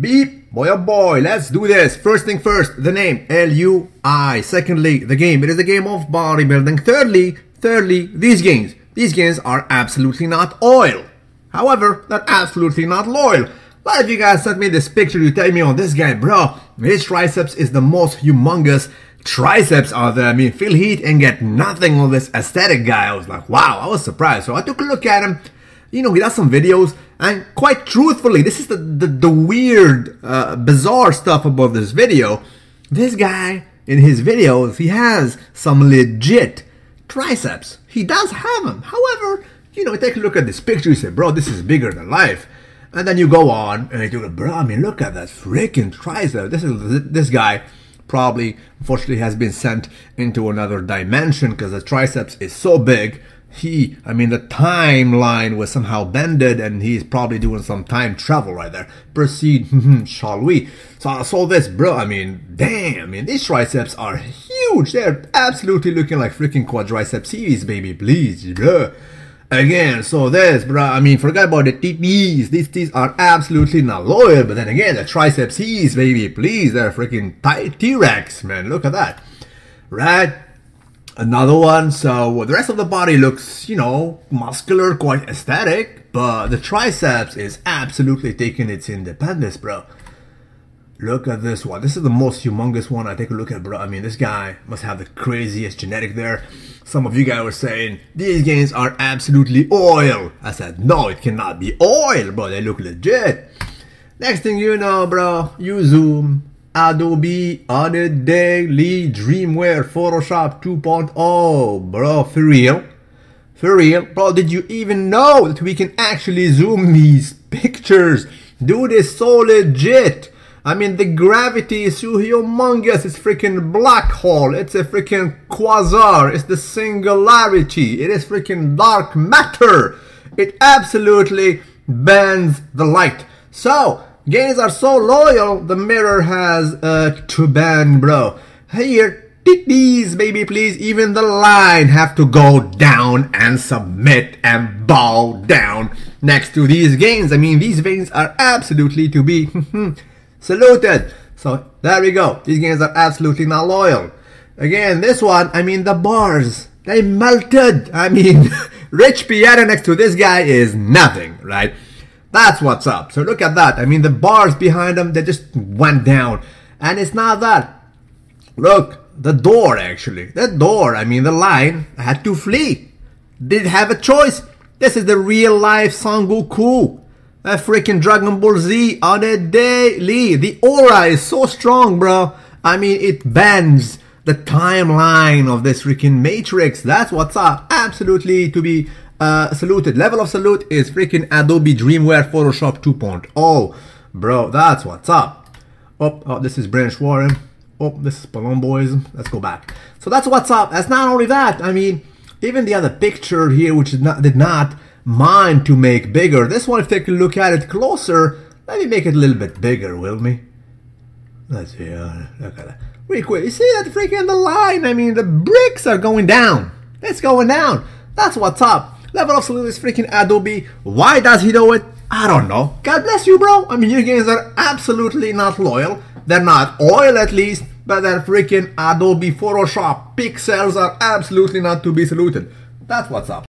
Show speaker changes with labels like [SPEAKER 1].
[SPEAKER 1] Beep, boy oh boy, let's do this. First thing first, the name, L-U-I. Secondly, the game, it is a game of bodybuilding. Thirdly, thirdly, these games. These games are absolutely not oil. However, they're absolutely not loyal. Lot of you guys sent me this picture, you tell me, on this guy, bro, his triceps is the most humongous triceps out there. I mean, Phil Heath and get nothing on this aesthetic guy. I was like, wow, I was surprised. So I took a look at him you know, he does some videos, and quite truthfully, this is the, the, the weird, uh, bizarre stuff about this video. This guy, in his videos, he has some legit triceps. He does have them. However, you know, take a look at this picture, you say, bro, this is bigger than life. And then you go on, and you go, bro, I mean, look at that freaking tricep. This is, this guy probably, unfortunately, has been sent into another dimension because the triceps is so big he, I mean, the timeline was somehow bended and he's probably doing some time travel right there. Proceed, hmm, shall we? So I saw this, bro. I mean, damn, I mean, these triceps are huge. They're absolutely looking like freaking quadriceps series, baby. Please, bro. Again, so this, bro, I mean, forget about the TPs. These these are absolutely not loyal. But then again, the triceps C's, baby, please. They're freaking T-Rex, man. Look at that. Right? Another one. So the rest of the body looks, you know, muscular, quite aesthetic, but the triceps is absolutely taking its independence, bro. Look at this one. This is the most humongous one I take a look at, bro. I mean, this guy must have the craziest genetic there. Some of you guys were saying, these gains are absolutely oil. I said, no, it cannot be oil, bro. They look legit. Next thing you know, bro, you zoom Adobe on a daily Dreamweaver Photoshop 2.0 bro for real? For real? Bro did you even know that we can actually zoom these pictures? Dude is so legit. I mean the gravity is so humongous it's freaking black hole it's a freaking quasar it's the singularity it is freaking dark matter. It absolutely bends the light. So Gays are so loyal, the mirror has uh, to ban, bro. Here, these baby, please. Even the line have to go down and submit and bow down next to these gains. I mean, these veins are absolutely to be saluted. So there we go. These gains are absolutely not loyal. Again, this one, I mean, the bars, they melted. I mean, Rich Piana next to this guy is nothing, right? That's what's up. So look at that. I mean, the bars behind them, they just went down. And it's not that. Look, the door actually. The door, I mean, the line had to flee. Did have a choice. This is the real life Son Goku. A freaking Dragon Ball Z on a daily. The aura is so strong, bro. I mean, it bends the timeline of this freaking Matrix. That's what's up. Absolutely to be uh, saluted. Level of salute is freaking Adobe Dreamweaver Photoshop 2.0. Bro, that's what's up. Oh, oh, this is Branch Warren. Oh, this is Palom Boys. Let's go back. So that's what's up. That's not only that. I mean, even the other picture here, which not, did not mind to make bigger. This one, if take a look at it closer, let me make it a little bit bigger, will me? Let's see. Uh, look at that. Really quick. You see that freaking the line? I mean, the bricks are going down. It's going down. That's what's up. Level of Salute is freaking Adobe. Why does he do it? I don't know. God bless you, bro. I mean, your games are absolutely not loyal. They're not oil, at least, but they're freaking Adobe Photoshop. Pixels are absolutely not to be saluted. That's what's up.